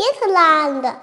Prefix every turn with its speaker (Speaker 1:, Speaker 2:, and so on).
Speaker 1: Islândia.